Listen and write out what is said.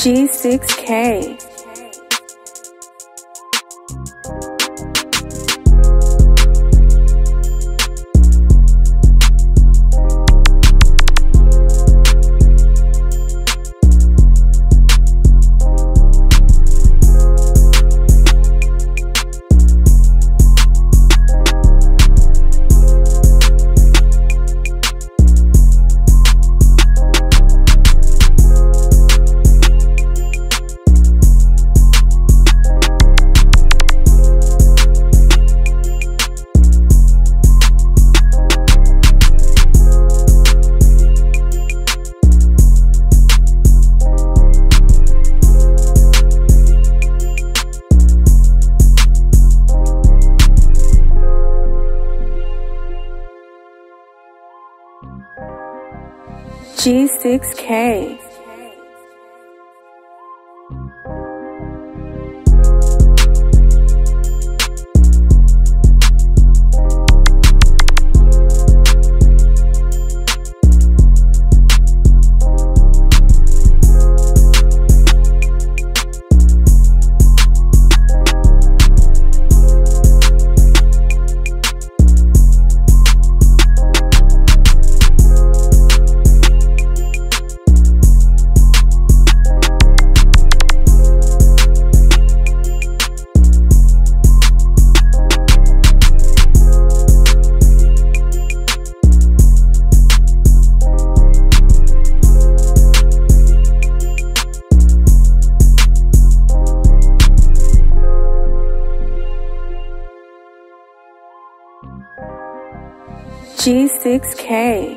G6K. G6K. G6K.